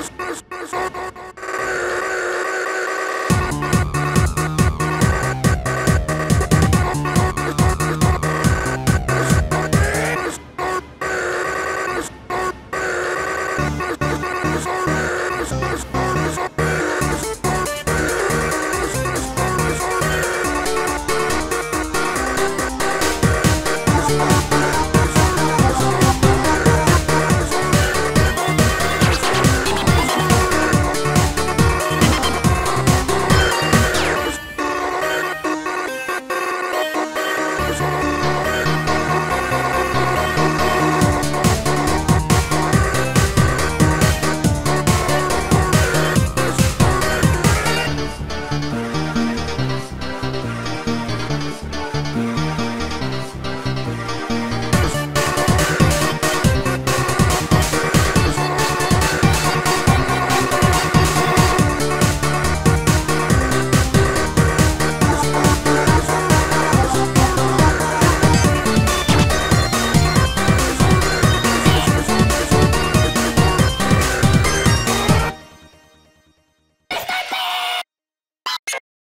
Christmas, Christmas,